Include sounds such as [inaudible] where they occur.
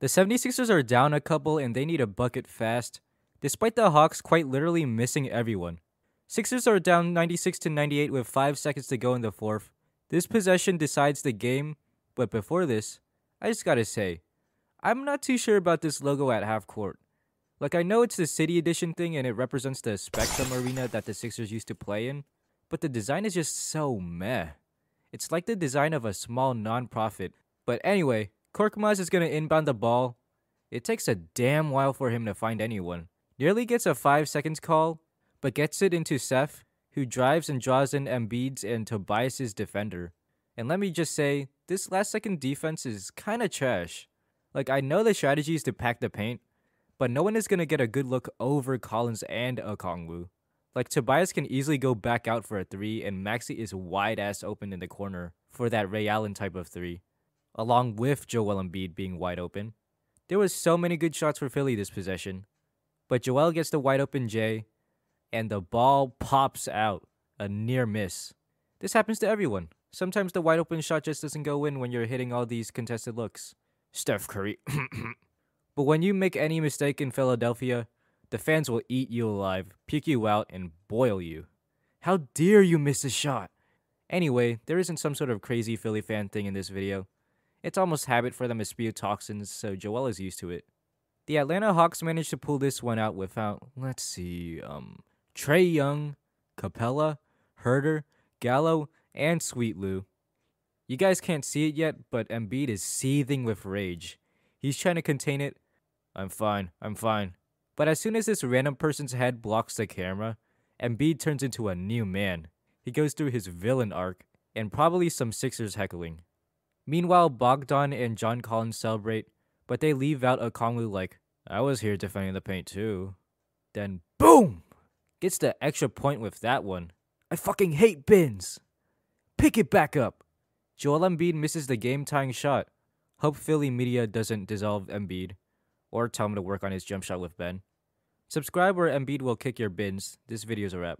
The 76ers are down a couple and they need a bucket fast, despite the Hawks quite literally missing everyone. Sixers are down 96 to 98 with 5 seconds to go in the fourth. This possession decides the game, but before this, I just gotta say, I'm not too sure about this logo at half court. Like, I know it's the City Edition thing and it represents the Spectrum Arena that the Sixers used to play in, but the design is just so meh. It's like the design of a small non-profit. But anyway, Korkmaz is gonna inbound the ball. It takes a damn while for him to find anyone. Nearly gets a 5 seconds call, but gets it into Seth, who drives and draws in Embiid's and Tobias's defender. And let me just say, this last second defense is kinda trash. Like, I know the strategy is to pack the paint, but no one is gonna get a good look over Collins and Okongwu. Like Tobias can easily go back out for a three, and Maxey is wide ass open in the corner for that Ray Allen type of three, along with Joel Embiid being wide open. There was so many good shots for Philly this possession, but Joel gets the wide open J, and the ball pops out, a near miss. This happens to everyone. Sometimes the wide open shot just doesn't go in when you're hitting all these contested looks. Steph Curry. [coughs] but when you make any mistake in Philadelphia, the fans will eat you alive, puke you out, and boil you. How dare you miss a shot? Anyway, there isn't some sort of crazy Philly fan thing in this video. It's almost habit for them to spew toxins, so Joel is used to it. The Atlanta Hawks managed to pull this one out without, let's see, um, Trae Young, Capela, Huerter, Gallo, and Sweet Lou. You guys can't see it yet, but Embiid is seething with rage. He's trying to contain it. I'm fine, I'm fine. But as soon as this random person's head blocks the camera, Embiid turns into a new man. He goes through his villain arc, and probably some Sixers heckling. Meanwhile, Bogdan and John Collins celebrate, but they leave out a Okongwu like, I was here defending the paint too. Then, BOOM! Gets the extra point with that one. I fucking hate bins! Pick it back up! Joel Embiid misses the game tying shot. Hope Philly media doesn't dissolve Embiid or tell him to work on his jump shot with Ben. Subscribe or Embiid will kick your bins. This video's a wrap.